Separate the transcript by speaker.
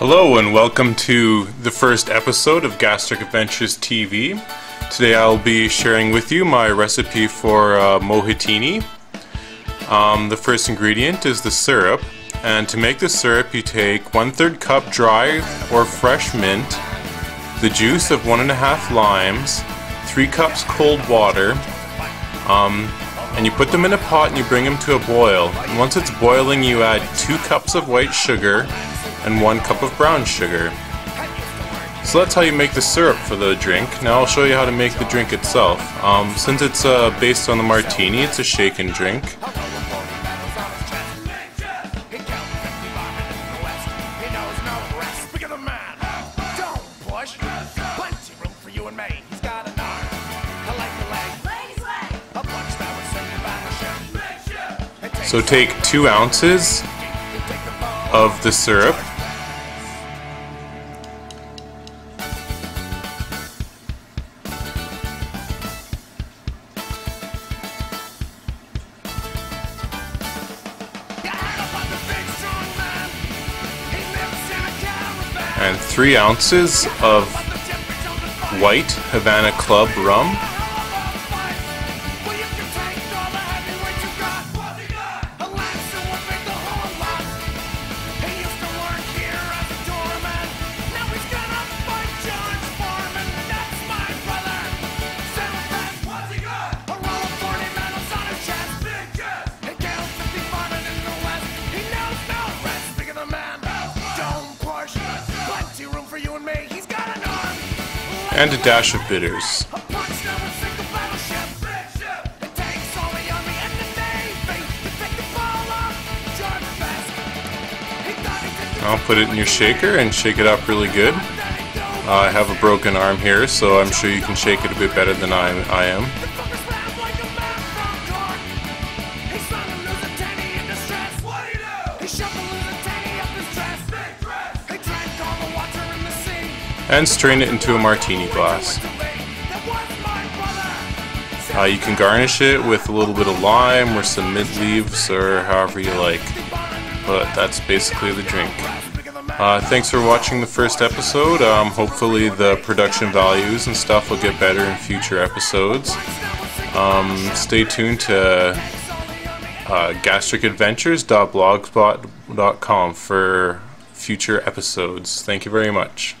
Speaker 1: Hello and welcome to the first episode of Gastric Adventures TV. Today I'll be sharing with you my recipe for uh. Um, the first ingredient is the syrup and to make the syrup you take one third cup dry or fresh mint, the juice of one and a half limes, three cups cold water, um, and you put them in a pot and you bring them to a boil. And once it's boiling you add two cups of white sugar and one cup of brown sugar. So that's how you make the syrup for the drink. Now I'll show you how to make the drink itself. Um, since it's uh, based on the martini, it's a shaken drink. So take two ounces of the syrup and 3 ounces of white Havana Club rum. And a dash of bitters. I'll put it in your shaker and shake it up really good. Uh, I have a broken arm here, so I'm sure you can shake it a bit better than I, I am. And strain it into a martini glass. Uh, you can garnish it with a little bit of lime or some mint leaves or however you like. But that's basically the drink. Uh, thanks for watching the first episode. Um, hopefully the production values and stuff will get better in future episodes. Um, stay tuned to uh, gastricadventures.blogspot.com for future episodes. Thank you very much.